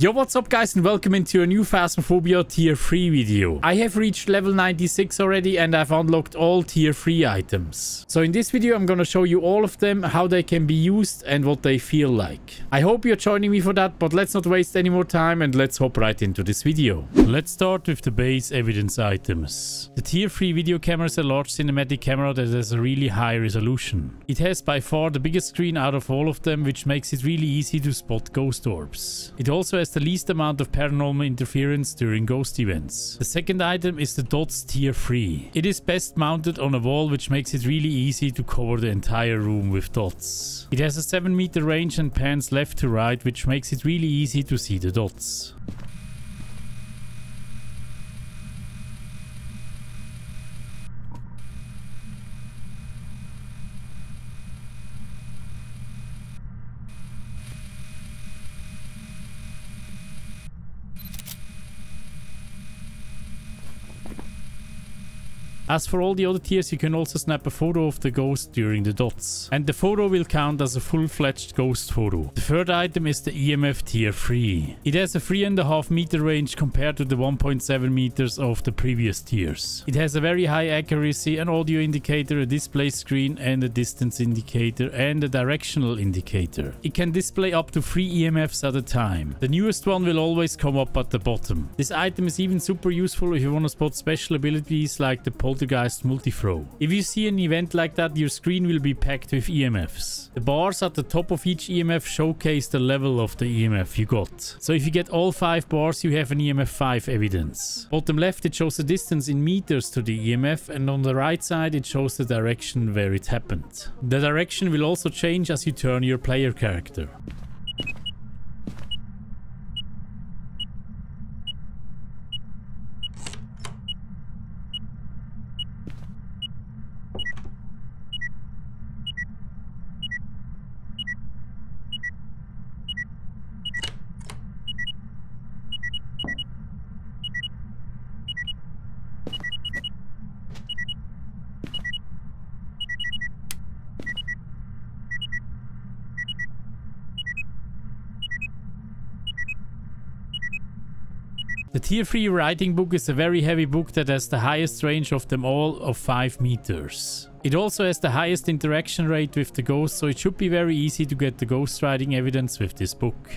Yo, what's up guys and welcome into a new Phasmophobia tier 3 video. I have reached level 96 already and I've unlocked all tier 3 items. So in this video I'm gonna show you all of them, how they can be used and what they feel like. I hope you're joining me for that, but let's not waste any more time and let's hop right into this video. Let's start with the base evidence items. The tier 3 video camera is a large cinematic camera that has a really high resolution. It has by far the biggest screen out of all of them which makes it really easy to spot ghost orbs. It also has the least amount of paranormal interference during ghost events. The second item is the DOTS Tier 3. It is best mounted on a wall which makes it really easy to cover the entire room with dots. It has a 7 meter range and pans left to right which makes it really easy to see the dots. As for all the other tiers, you can also snap a photo of the ghost during the dots. And the photo will count as a full-fledged ghost photo. The third item is the EMF tier 3. It has a 3.5 meter range compared to the 1.7 meters of the previous tiers. It has a very high accuracy, an audio indicator, a display screen and a distance indicator and a directional indicator. It can display up to 3 EMFs at a time. The newest one will always come up at the bottom. This item is even super useful if you want to spot special abilities like the Poltergeist multi-throw. If you see an event like that, your screen will be packed with EMFs. The bars at the top of each EMF showcase the level of the EMF you got. So if you get all 5 bars, you have an EMF 5 evidence. Bottom left, it shows the distance in meters to the EMF and on the right side, it shows the direction where it happened. The direction will also change as you turn your player character. The tier 3 writing book is a very heavy book that has the highest range of them all of 5 meters. It also has the highest interaction rate with the ghost so it should be very easy to get the ghost writing evidence with this book.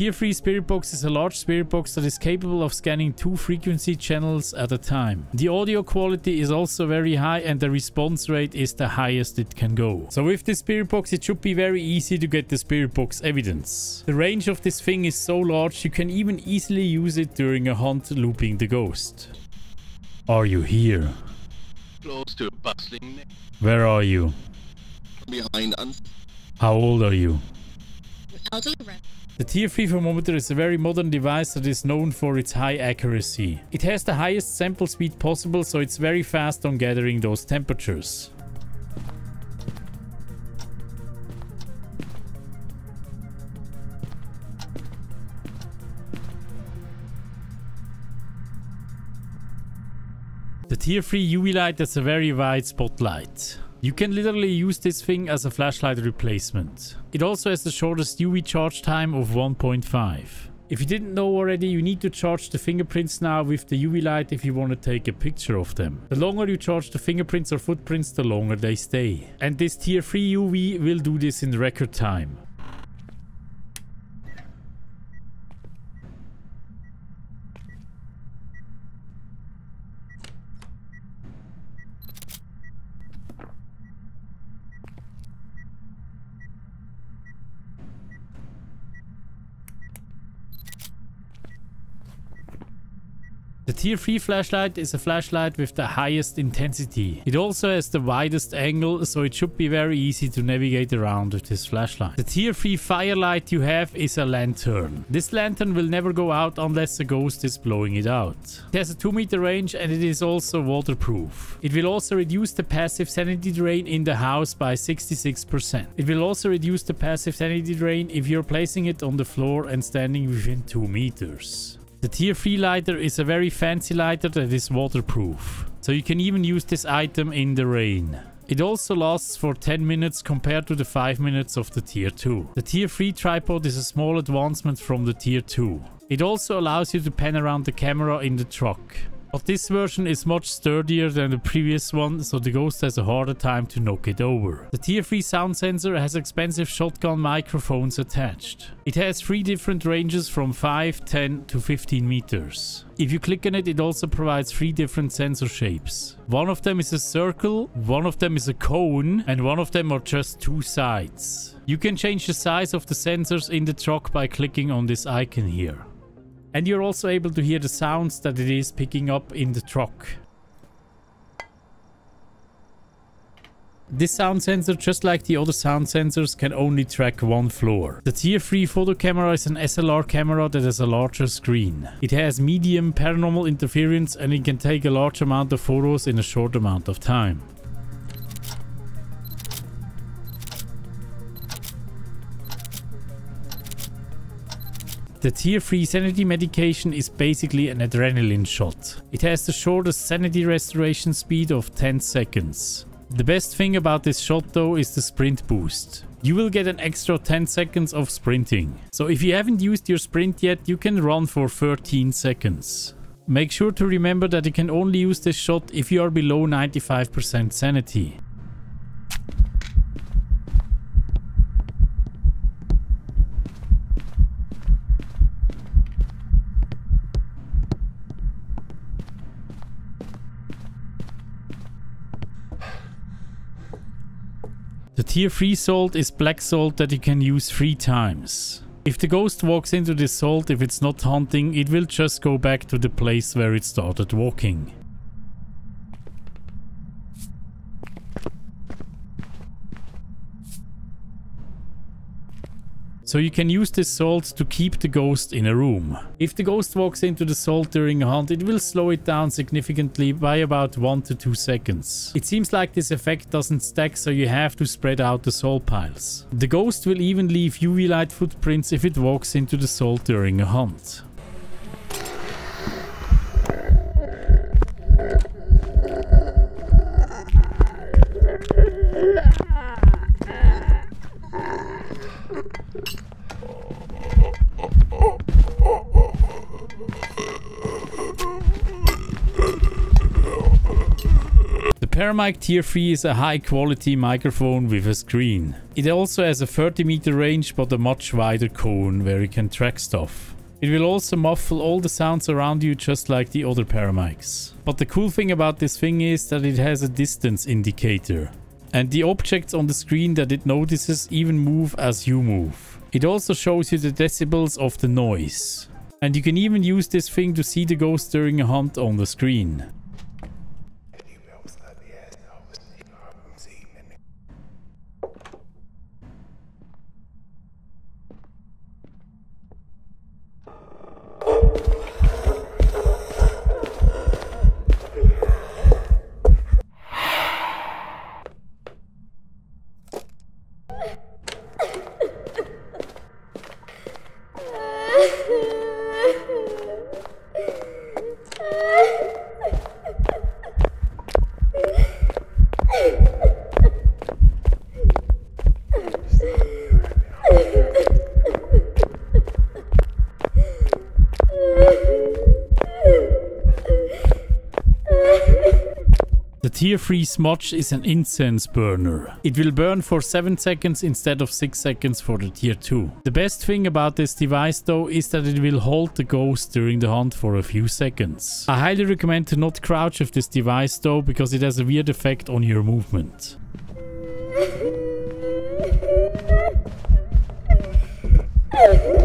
Tier 3 Spirit Box is a large spirit box that is capable of scanning two frequency channels at a time. The audio quality is also very high and the response rate is the highest it can go. So with this spirit box it should be very easy to get the spirit box evidence. The range of this thing is so large you can even easily use it during a hunt looping the ghost. Are you here? Close to bustling. Where are you? Behind us. How old are you? I'll do the. Tier 3 thermometer is a very modern device that is known for its high accuracy. It has the highest sample speed possible so it's very fast on gathering those temperatures. The Tier 3 UV light has a very wide spotlight. You can literally use this thing as a flashlight replacement. It also has the shortest UV charge time of 1.5. If you didn't know already, you need to charge the fingerprints now with the UV light if you want to take a picture of them. The longer you charge the fingerprints or footprints, the longer they stay. And this tier 3 UV will do this in record time. Tier 3 flashlight is a flashlight with the highest intensity. It also has the widest angle, so it should be very easy to navigate around with this flashlight. The tier 3 firelight you have is a lantern. This lantern will never go out unless a ghost is blowing it out. It has a 2 meter range and it is also waterproof. It will also reduce the passive sanity drain in the house by 66%. It will also reduce the passive sanity drain if you're placing it on the floor and standing within 2 meters. The tier 3 lighter is a very fancy lighter that is waterproof. So you can even use this item in the rain. It also lasts for 10 minutes compared to the 5 minutes of the tier 2. The tier 3 tripod is a small advancement from the tier 2. It also allows you to pan around the camera in the truck. But this version is much sturdier than the previous one, so the Ghost has a harder time to knock it over. The tier 3 sound sensor has expensive shotgun microphones attached. It has three different ranges from 5, 10 to 15 meters. If you click on it, it also provides three different sensor shapes. One of them is a circle, one of them is a cone, and one of them are just two sides. You can change the size of the sensors in the truck by clicking on this icon here. And you're also able to hear the sounds that it is picking up in the truck. This sound sensor, just like the other sound sensors, can only track one floor. The Tier 3 photo camera is an SLR camera that has a larger screen. It has medium paranormal interference and it can take a large amount of photos in a short amount of time. The tier 3 sanity medication is basically an adrenaline shot. It has the shortest sanity restoration speed of 10 seconds. The best thing about this shot though is the sprint boost. You will get an extra 10 seconds of sprinting. So if you haven't used your sprint yet, you can run for 13 seconds. Make sure to remember that you can only use this shot if you are below 95% sanity. Tier 3 salt is black salt that you can use 3 times. If the ghost walks into this salt, if it's not hunting, it will just go back to the place where it started walking. So you can use this salt to keep the ghost in a room. If the ghost walks into the salt during a hunt, it will slow it down significantly by about 1 to 2 seconds. It seems like this effect doesn't stack, so you have to spread out the salt piles. The ghost will even leave UV light footprints if it walks into the salt during a hunt. Paramic Tier 3 is a high quality microphone with a screen. It also has a 30 meter range but a much wider cone where you can track stuff. It will also muffle all the sounds around you just like the other Paramics. But the cool thing about this thing is that it has a distance indicator. And the objects on the screen that it notices even move as you move. It also shows you the decibels of the noise. And you can even use this thing to see the ghost during a hunt on the screen. Tier 3 smudge is an incense burner. It will burn for 7 seconds instead of 6 seconds for the tier 2. The best thing about this device though is that it will hold the ghost during the hunt for a few seconds. I highly recommend to not crouch with this device though because it has a weird effect on your movement.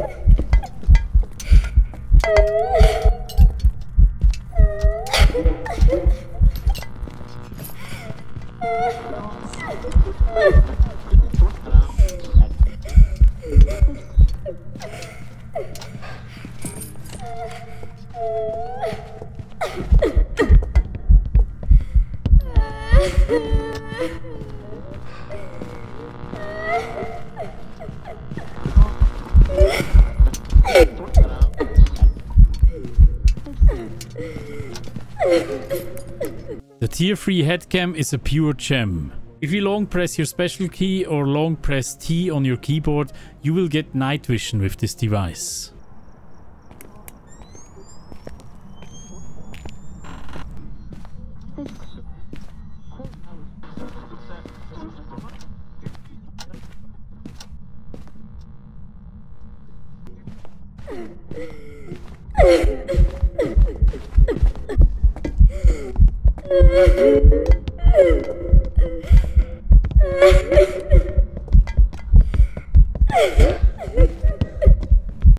tier 3 headcam is a pure gem. If you long press your special key or long press T on your keyboard, you will get night vision with this device.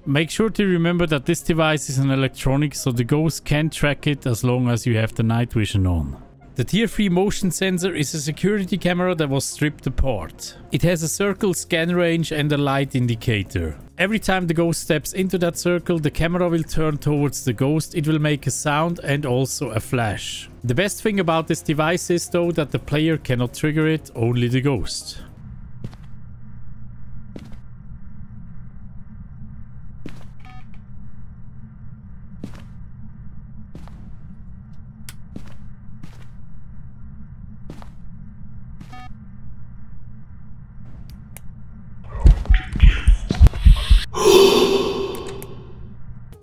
Make sure to remember that this device is an electronic so the ghost can track it as long as you have the night vision on. The Tier 3 motion sensor is a security camera that was stripped apart. It has a circle scan range and a light indicator. Every time the ghost steps into that circle, the camera will turn towards the ghost, it will make a sound and also a flash. The best thing about this device is though that the player cannot trigger it, only the ghost.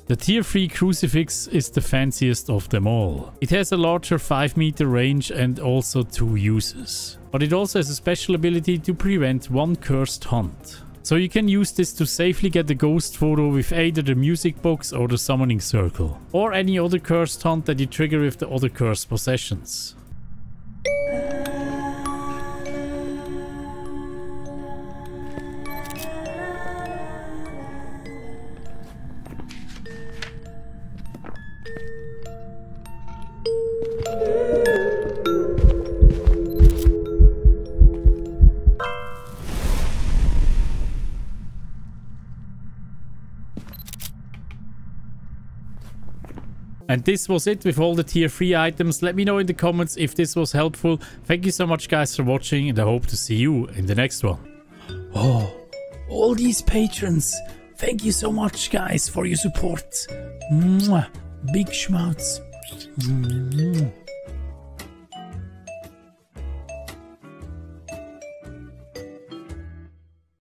The Tier 3 crucifix is the fanciest of them all. It has a larger 5 meter range and also 2 uses. But it also has a special ability to prevent one cursed hunt. So you can use this to safely get the ghost photo with either the music box or the summoning circle. Or any other cursed hunt that you trigger with the other cursed possessions. And this was it with all the tier 3 items. Let me know in the comments if this was helpful. Thank you so much guys for watching and I hope to see you in the next one. Oh, all these patrons. Thank you so much guys for your support. Mwah. Big schmouts. Mwah.